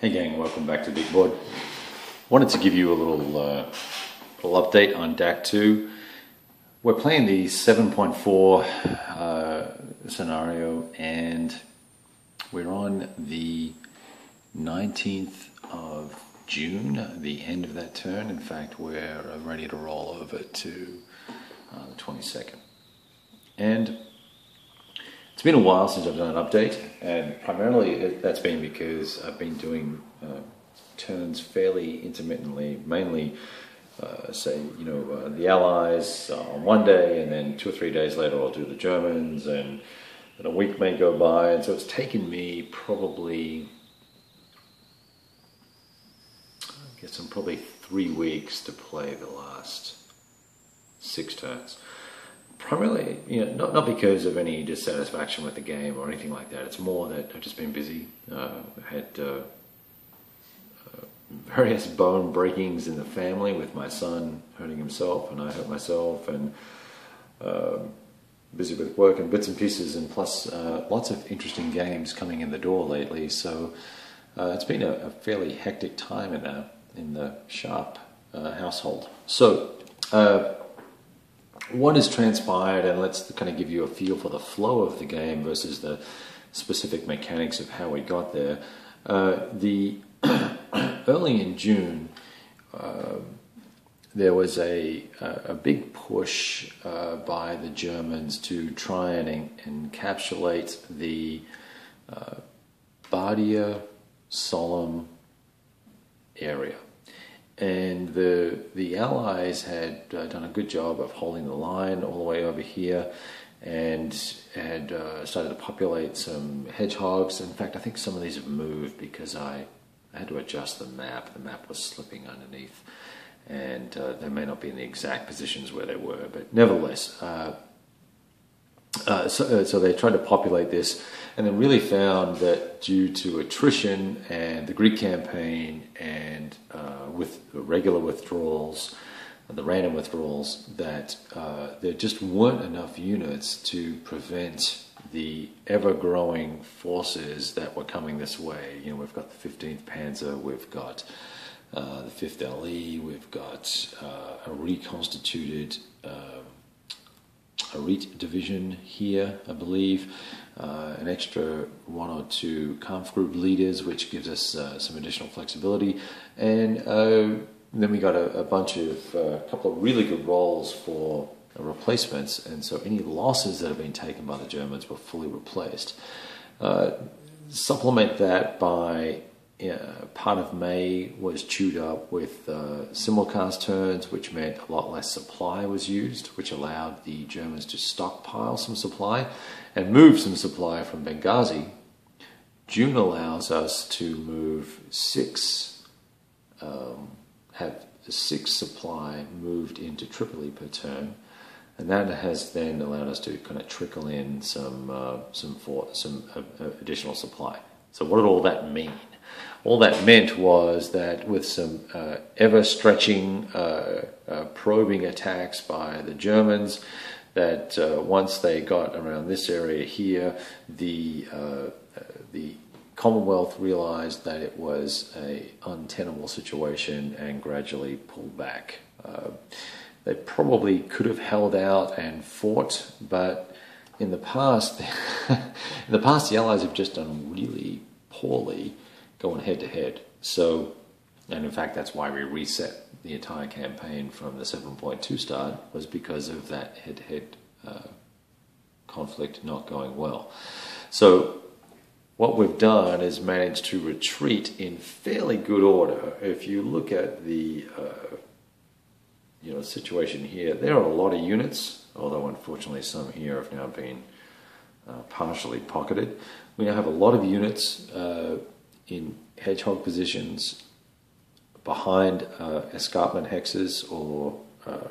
Hey gang, welcome back to Big Board. Wanted to give you a little, uh, little update on DAK 2. We're playing the 7.4 uh, scenario and we're on the 19th of June, the end of that turn. In fact, we're ready to roll over to uh, the 22nd. And it's been a while since I've done an update, and primarily that's been because I've been doing uh, turns fairly intermittently, mainly, uh, say, you know, uh, the Allies on one day, and then two or three days later I'll do the Germans, and then a week may go by, and so it's taken me probably, I guess I'm probably three weeks to play the last six turns primarily, you know, not, not because of any dissatisfaction with the game or anything like that. It's more that I've just been busy. Uh, had uh, uh, various bone breakings in the family with my son hurting himself and I hurt myself and um, busy with work and bits and pieces and plus uh, lots of interesting games coming in the door lately. So uh, it's been a, a, fairly hectic time in the, in the Sharp uh, household. So what has transpired, and let's kind of give you a feel for the flow of the game versus the specific mechanics of how we got there. Uh, the early in June, uh, there was a, a big push uh, by the Germans to try and en- encapsulate the uh, Bardia Sollum area and the the Allies had uh, done a good job of holding the line all the way over here, and had uh, started to populate some hedgehogs. In fact, I think some of these have moved because I, had to adjust the map. The map was slipping underneath, and uh, they may not be in the exact positions where they were, but nevertheless. Uh, uh, so, uh, so, they tried to populate this and then really found that due to attrition and the Greek campaign and uh, with regular withdrawals, the random withdrawals, that uh, there just weren't enough units to prevent the ever-growing forces that were coming this way. You know, we've got the 15th Panzer, we've got uh, the 5th LE, we've got uh, a reconstituted Ariete division here, I believe, uh, an extra one or two Kampfgruppe leaders, which gives us uh, some additional flexibility, and uh, then we got a, a bunch of a uh, couple of really good rolls for replacements, and so any losses that have been taken by the Germans were fully replaced. Uh, supplement that by uh, part of May was chewed up with uh, simulcast turns, which meant a lot less supply was used, which allowed the Germans to stockpile some supply and move some supply from Benghazi. June allows us to move six, um, have six supply moved into Tripoli per turn, and that has then allowed us to kind of trickle in some uh, some for, some uh, additional supply. So what did all that mean? All that meant was that with some uh, ever stretching, uh, uh, probing attacks by the Germans, that uh, once they got around this area here, the uh, uh, the Commonwealth realized that it was a untenable situation and gradually pulled back. they probably could have held out and fought, but in the past, in the past, the Allies have just done really poorly going head to head. So, and in fact, that's why we reset the entire campaign from the 7.2 start was because of that head to head conflict not going well. So, what we've done is managed to retreat in fairly good order. If you look at the uh, you know situation here, there are a lot of units, although unfortunately some here have now been uh, partially pocketed. We now have a lot of units uh, in hedgehog positions behind uh, escarpment hexes or uh,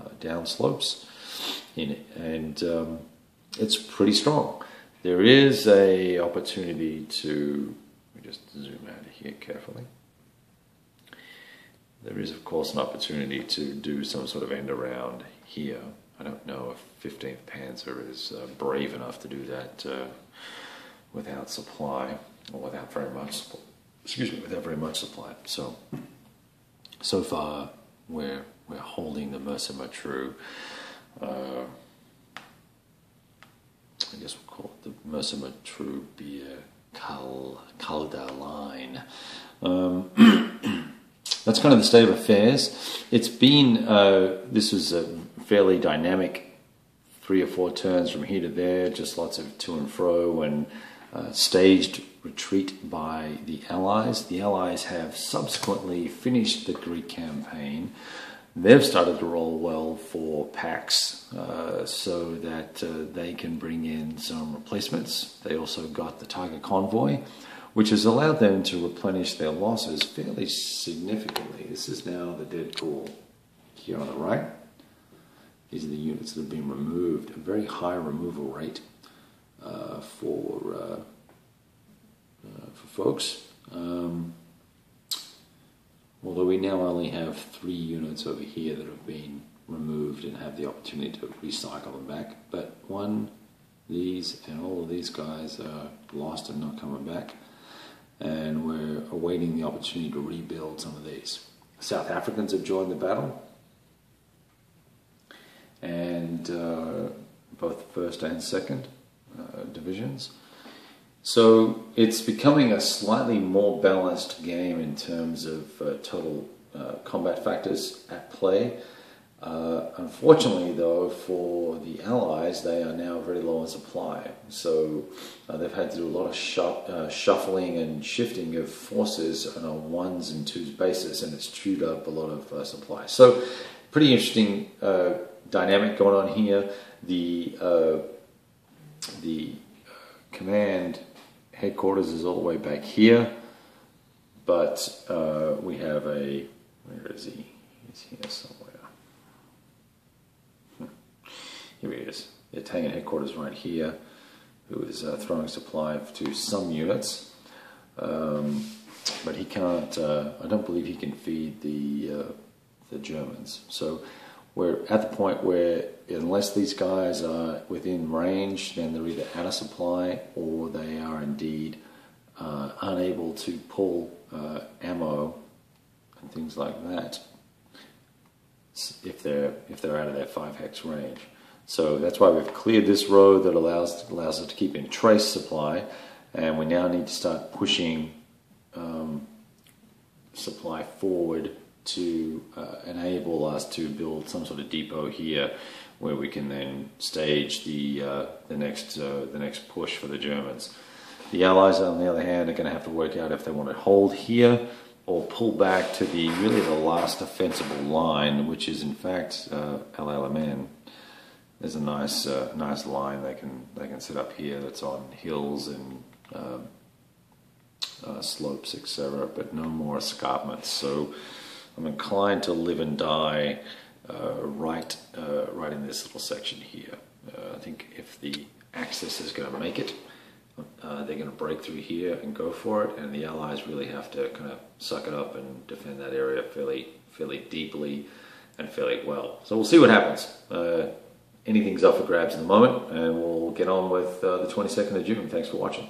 uh, down slopes in it, and um, it's pretty strong. There is a opportunity to let me just zoom out of here carefully. There is, of course, an opportunity to do some sort of end around here. I don't know if 15th Panzer is uh, brave enough to do that uh, without supply or without very much excuse me, without very much supply. So, so far we're we're holding the Mersa Matruh. Uh, I guess we'll call it the Mersa Matruh Bir Cal Calda line. Um, that's kind of the state of affairs. It's been uh, this was a fairly dynamic three or four turns from here to there, just lots of to and fro and uh, staged retreat by the Allies. The Allies have subsequently finished the Greek campaign. They've started to roll well for PAX uh, so that uh, they can bring in some replacements. They also got the Tiger convoy, which has allowed them to replenish their losses fairly significantly. This is now the Deadpool here on the right. These are the units that have been removed, a very high removal rate uh, for uh, uh, for folks. Um, although we now only have three units over here that have been removed and have the opportunity to recycle them back, but one, these, and all of these guys are lost and not coming back, and we're awaiting the opportunity to rebuild some of these. South Africans have joined the battle, and uh, both first and second uh, divisions. So it's becoming a slightly more balanced game in terms of uh, total uh, combat factors at play. Uh, unfortunately, though, for the Allies, they are now very low on supply. So uh, they've had to do a lot of shuff uh, shuffling and shifting of forces on a ones and twos basis, and it's chewed up a lot of supply. So, pretty interesting dynamic going on here. The the command headquarters is all the way back here, but uh, we have a, where is he? He's here somewhere. Hmm. Here he is. The Italian headquarters right here, who is uh, throwing supply to some units. Um, but he can't, uh, I don't believe he can feed the, uh, the Germans. So we're at the point where unless these guys are within range, then they're either out of supply or they are indeed uh, unable to pull uh, ammo and things like that if they're if they're out of their five hex range. So that's why we've cleared this road that allows allows us to keep in trace supply, and we now need to start pushing um, supply forward to uh, enable us to build some sort of depot here where we can then stage the uh, the next uh, the next push for the Germans. The Allies, on the other hand, are going to have to work out if they want to hold here or pull back to the really the last defensible line, which is in fact uh, Alamein. There's a nice uh, nice line they can they can set up here that's on hills and uh, uh slopes, etc. But no more escarpments. So I'm inclined to live and die uh, right, uh, right in this little section here. Uh, I think if the Axis is going to make it, uh, they're going to break through here and go for it, and the Allies really have to kind of suck it up and defend that area fairly, fairly deeply and fairly well. So we'll see what happens. Uh, anything's up for grabs in the moment, and we'll get on with uh, the 22nd of June. Thanks for watching.